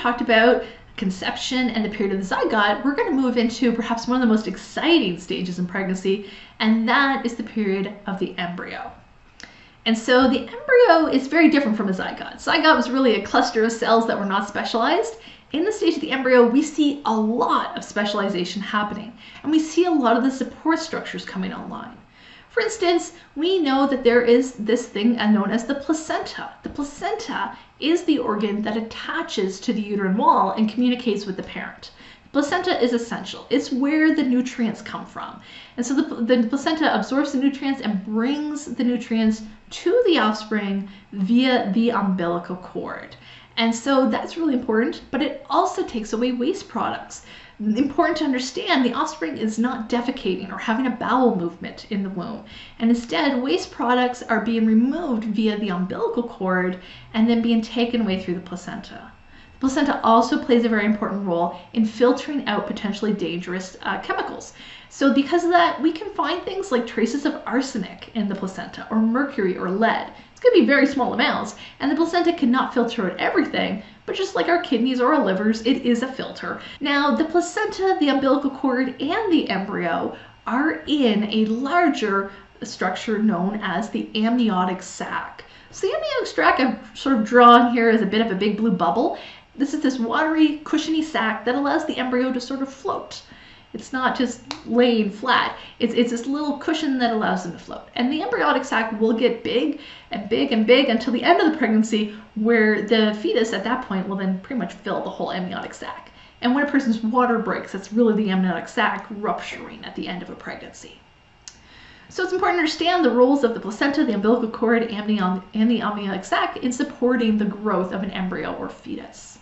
talked about conception and the period of the zygote, we're going to move into perhaps one of the most exciting stages in pregnancy, and that is the period of the embryo. And so the embryo is very different from a zygote. Zygote was really a cluster of cells that were not specialized. In the stage of the embryo, we see a lot of specialization happening, and we see a lot of the support structures coming online. For instance, we know that there is this thing known as the placenta. The placenta is the organ that attaches to the uterine wall and communicates with the parent. Placenta is essential. It's where the nutrients come from. And so the, the placenta absorbs the nutrients and brings the nutrients to the offspring via the umbilical cord. And so that's really important, but it also takes away waste products. Important to understand the offspring is not defecating or having a bowel movement in the womb, and instead, waste products are being removed via the umbilical cord and then being taken away through the placenta. The placenta also plays a very important role in filtering out potentially dangerous uh, chemicals. So, because of that, we can find things like traces of arsenic in the placenta, or mercury, or lead. It's going to be very small amounts, and the placenta cannot filter out everything, but just like our kidneys or our livers, it is a filter. Now, the placenta, the umbilical cord, and the embryo are in a larger structure known as the amniotic sac. So the amniotic sac I've sort of drawn here as a bit of a big blue bubble. This is this watery, cushiony sac that allows the embryo to sort of float. It's not just laying flat. It's, it's this little cushion that allows them to float. And the embryonic sac will get big and big and big until the end of the pregnancy, where the fetus at that point will then pretty much fill the whole amniotic sac. And when a person's water breaks, that's really the amniotic sac rupturing at the end of a pregnancy. So it's important to understand the roles of the placenta, the umbilical cord, the, and the amniotic sac in supporting the growth of an embryo or fetus.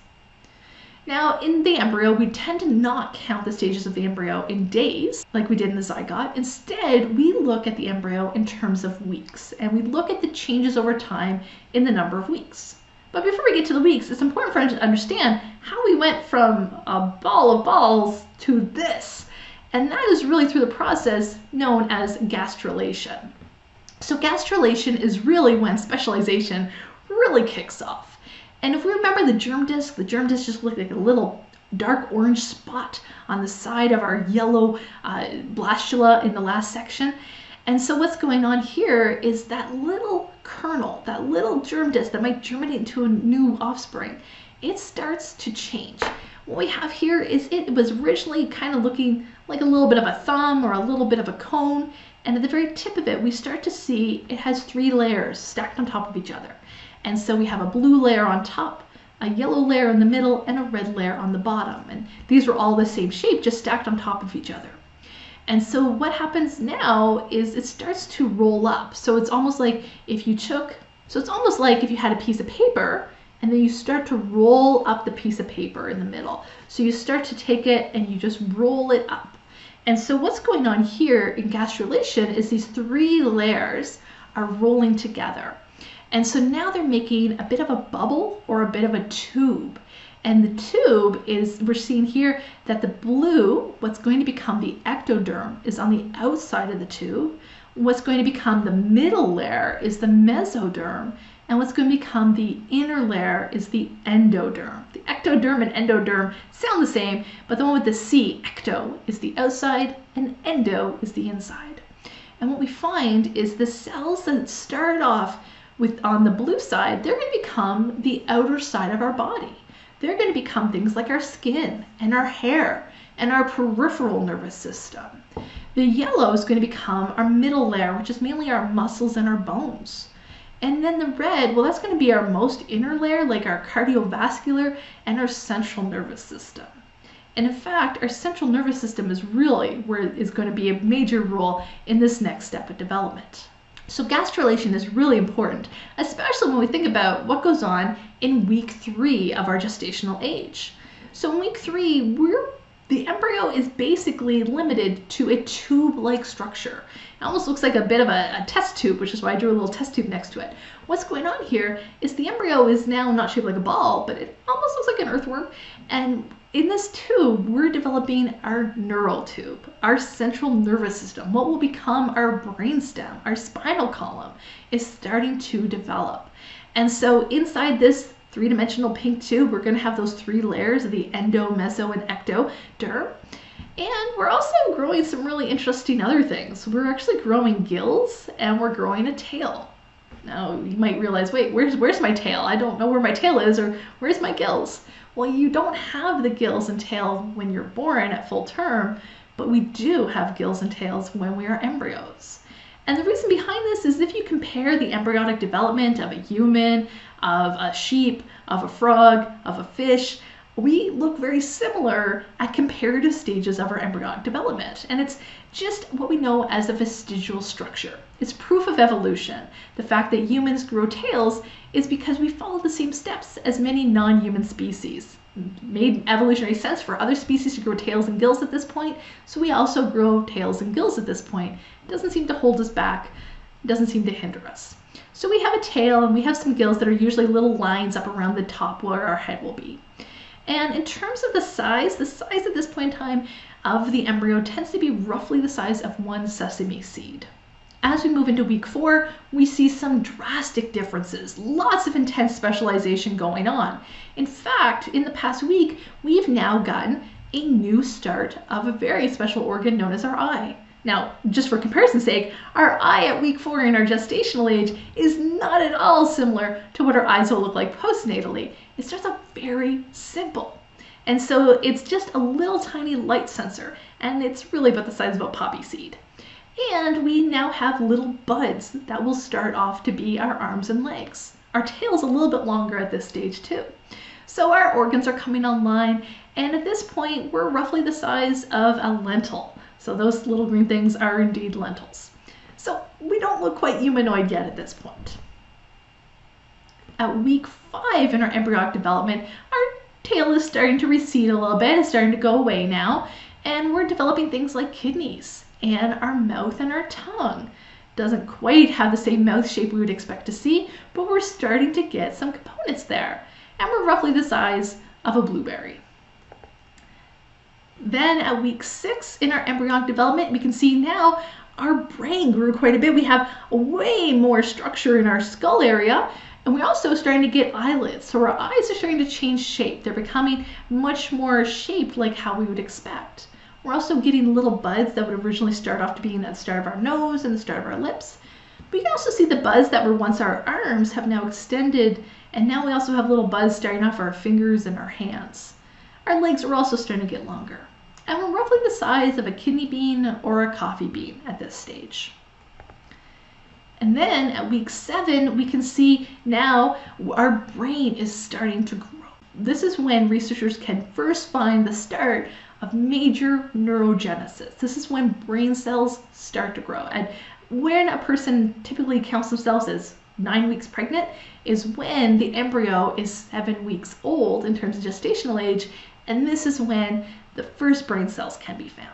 Now, in the embryo, we tend to not count the stages of the embryo in days, like we did in the zygote. Instead, we look at the embryo in terms of weeks, and we look at the changes over time in the number of weeks. But before we get to the weeks, it's important for us to understand how we went from a ball of balls to this. And that is really through the process known as gastrulation. So gastrulation is really when specialization really kicks off. And if we remember the germ disc, the germ disc just looked like a little dark orange spot on the side of our yellow uh, blastula in the last section. And so what's going on here is that little kernel, that little germ disc that might germinate into a new offspring, it starts to change. What we have here is it was originally kind of looking like a little bit of a thumb or a little bit of a cone. And at the very tip of it, we start to see it has three layers stacked on top of each other. And so we have a blue layer on top, a yellow layer in the middle, and a red layer on the bottom. And these are all the same shape, just stacked on top of each other. And so what happens now is it starts to roll up. So it's almost like if you took, so it's almost like if you had a piece of paper and then you start to roll up the piece of paper in the middle. So you start to take it and you just roll it up. And so what's going on here in gastrulation is these three layers are rolling together. And so now they're making a bit of a bubble or a bit of a tube. And the tube is, we're seeing here that the blue, what's going to become the ectoderm, is on the outside of the tube. What's going to become the middle layer is the mesoderm. And what's going to become the inner layer is the endoderm. The ectoderm and endoderm sound the same, but the one with the C, ecto, is the outside and endo is the inside. And what we find is the cells that start off with on the blue side, they're going to become the outer side of our body. They're going to become things like our skin and our hair and our peripheral nervous system. The yellow is going to become our middle layer, which is mainly our muscles and our bones. And then the red, well, that's going to be our most inner layer, like our cardiovascular and our central nervous system. And in fact, our central nervous system is really where is going to be a major role in this next step of development. So gastrulation is really important, especially when we think about what goes on in week three of our gestational age. So in week three, we're the embryo is basically limited to a tube-like structure. It almost looks like a bit of a, a, test tube, which is why I drew a little test tube next to it. What's going on here is the embryo is now not shaped like a ball, but it almost looks like an earthworm. And in this tube, we're developing our neural tube, our central nervous system. What will become our brainstem, our spinal column, is starting to develop. And so inside this three-dimensional pink tube. We're going to have those three layers of the endo, meso, and ectoderm. And we're also growing some really interesting other things. We're actually growing gills and we're growing a tail. Now you might realize, wait, where's where's my tail? I don't know where my tail is or where's my gills? Well, you don't have the gills and tail when you're born at full term, but we do have gills and tails when we are embryos. And the reason behind this is if you compare the embryonic development of a human, of a sheep, of a frog, of a fish, we look very similar at comparative stages of our embryonic development. And it's just what we know as a vestigial structure. It's proof of evolution. The fact that humans grow tails is because we follow the same steps as many non human species. It made evolutionary sense for other species to grow tails and gills at this point, so we also grow tails and gills at this point. It doesn't seem to hold us back, it doesn't seem to hinder us. So we have a tail and we have some gills that are usually little lines up around the top where our head will be. And in terms of the size, the size at this point in time of the embryo tends to be roughly the size of one sesame seed. As we move into week four, we see some drastic differences, lots of intense specialization going on. In fact, in the past week, we've now gotten a new start of a very special organ known as our eye. Now, just for comparison's sake, our eye at week four in our gestational age is not at all similar to what our eyes will look like postnatally. It starts out very simple. And so it's just a little tiny light sensor, and it's really about the size of a poppy seed. And we now have little buds that will start off to be our arms and legs. Our tail's a little bit longer at this stage too. So our organs are coming online, and at this point, we're roughly the size of a lentil. So those little green things are indeed lentils. So we don't look quite humanoid yet at this point. At week five in our embryonic development, our tail is starting to recede a little bit, it's starting to go away now, and we're developing things like kidneys and our mouth and our tongue. Doesn't quite have the same mouth shape we would expect to see, but we're starting to get some components there. And we're roughly the size of a blueberry. Then at week six in our embryonic development, we can see now our brain grew quite a bit. We have way more structure in our skull area. And we're also starting to get eyelids. So our eyes are starting to change shape. They're becoming much more shaped like how we would expect. We're also getting little buds that would originally start off to being at the start of our nose and the start of our lips. But you can also see the buds that were once our arms have now extended, and now we also have little buds starting off our fingers and our hands. Our legs are also starting to get longer and we're roughly the size of a kidney bean or a coffee bean at this stage. And then at week seven, we can see now our brain is starting to grow. This is when researchers can first find the start of major neurogenesis. This is when brain cells start to grow. And when a person typically counts themselves as nine weeks pregnant is when the embryo is seven weeks old in terms of gestational age. And this is when the first brain cells can be found.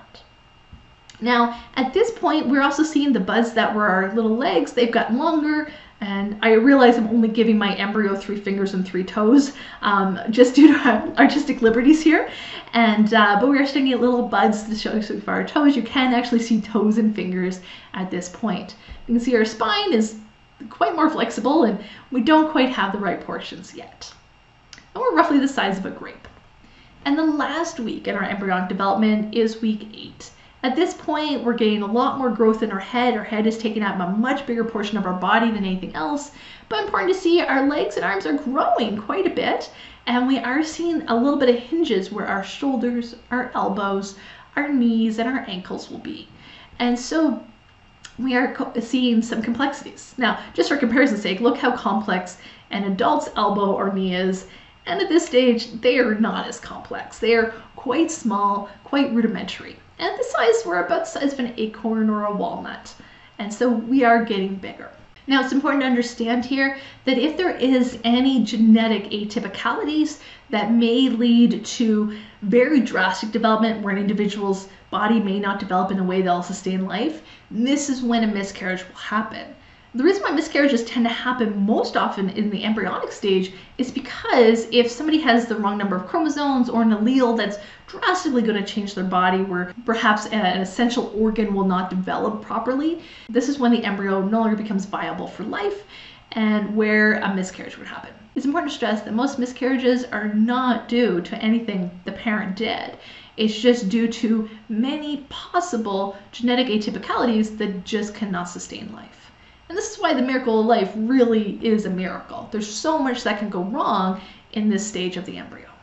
Now, at this point, we're also seeing the buds that were our little legs, they've gotten longer, and I realize I'm only giving my embryo three fingers and three toes, um, just due to artistic liberties here. And uh, but we are starting to get little buds to show so for our toes. You can actually see toes and fingers at this point. You can see our spine is quite more flexible, and we don't quite have the right portions yet. And we're roughly the size of a grape. And the last week in our embryonic development is week eight. At this point, we're getting a lot more growth in our head. Our head is taking up a much bigger portion of our body than anything else. But important to see, our legs and arms are growing quite a bit. And we are seeing a little bit of hinges where our shoulders, our elbows, our knees, and our ankles will be. And so we are seeing some complexities. Now, just for comparison's sake, look how complex an adult's elbow or knee is and at this stage, they are not as complex. They are quite small, quite rudimentary. And the size, we're about the size of an acorn or a walnut. And so we are getting bigger. Now, it's important to understand here that if there is any genetic atypicalities that may lead to very drastic development where an individual's body may not develop in a way that'll sustain life, this is when a miscarriage will happen. The reason why miscarriages tend to happen most often in the embryonic stage is because if somebody has the wrong number of chromosomes or an allele that's drastically going to change their body, where perhaps an essential organ will not develop properly, this is when the embryo no longer becomes viable for life and where a miscarriage would happen. it's important to stress that most miscarriages are not due to anything the parent did. It's just due to many possible genetic atypicalities that just cannot sustain life. And this is why the miracle of life really is a miracle. There's so much that can go wrong in this stage of the embryo.